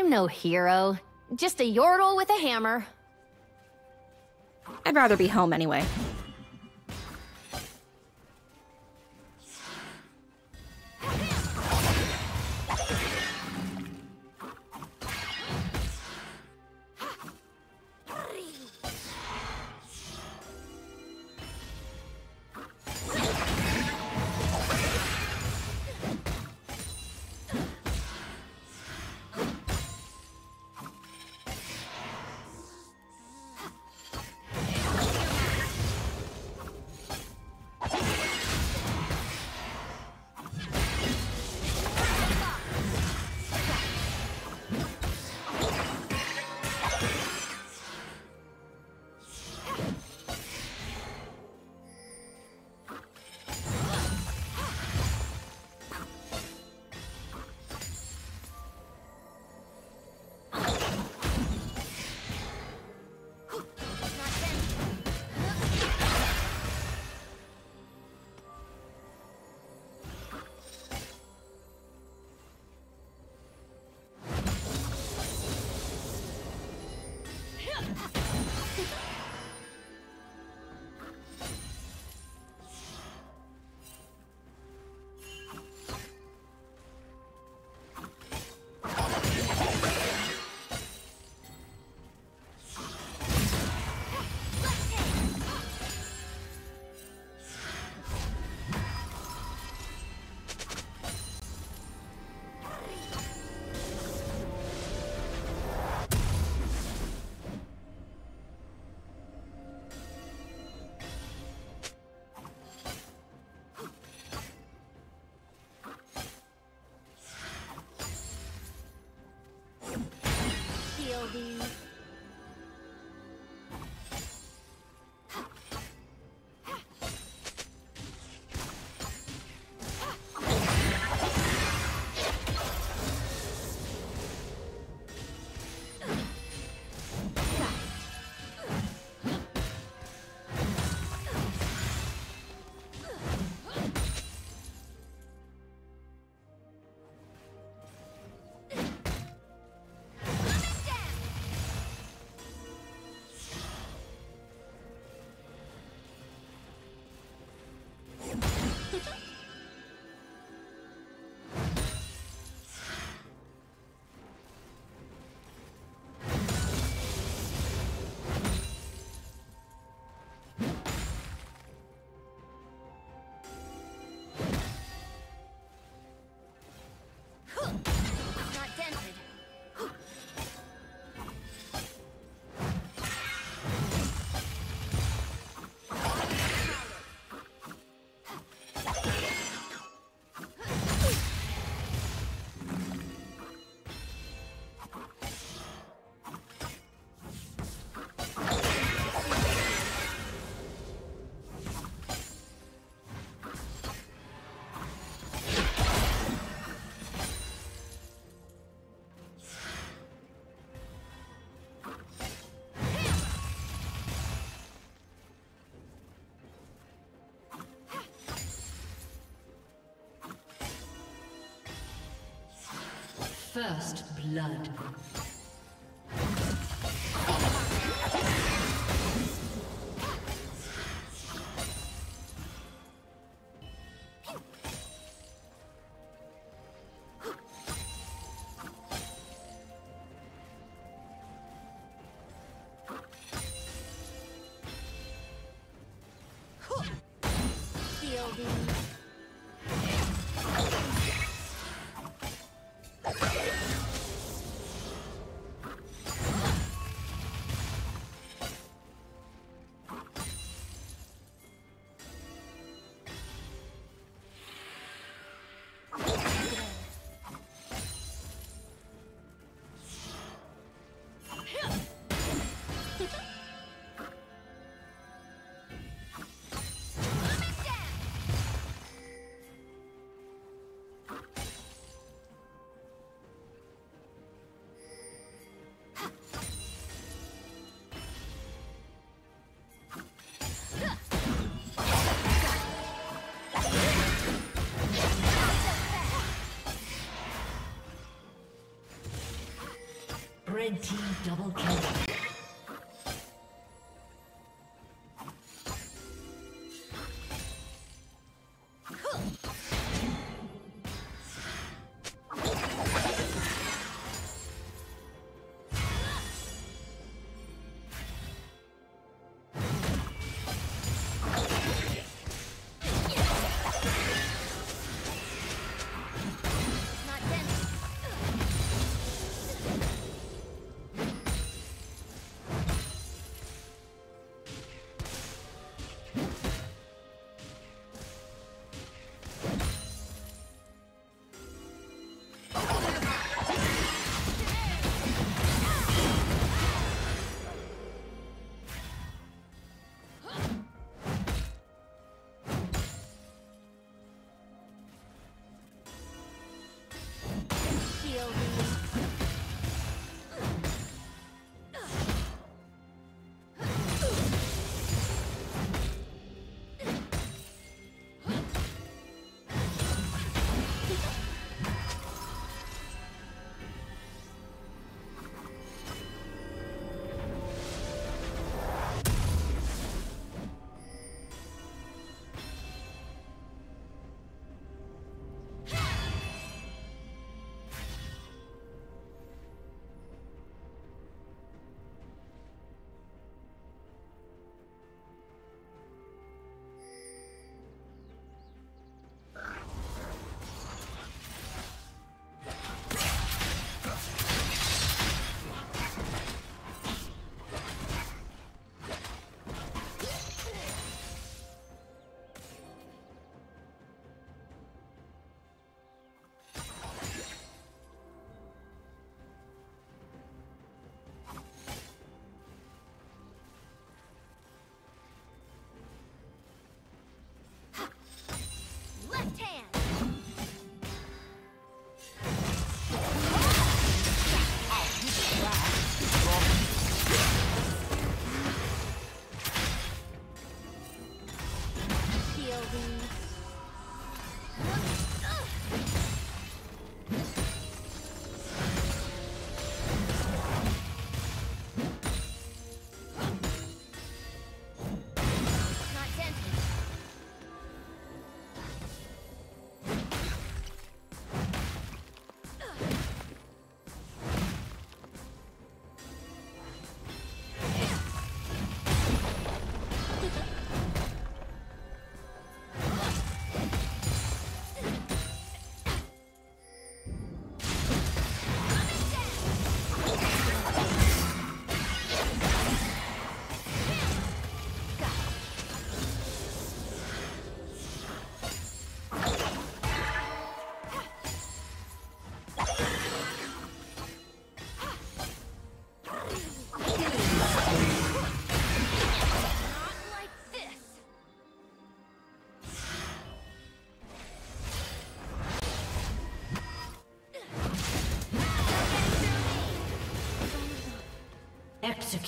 I'm no hero. Just a yordle with a hammer. I'd rather be home anyway. Not First blood. Shielding. Team double kill.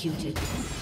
Executed.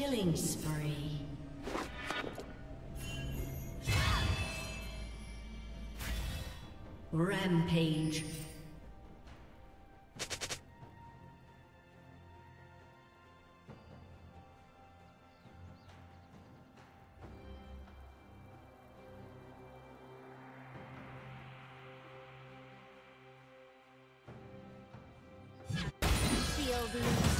Killing spree. Rampage. feel the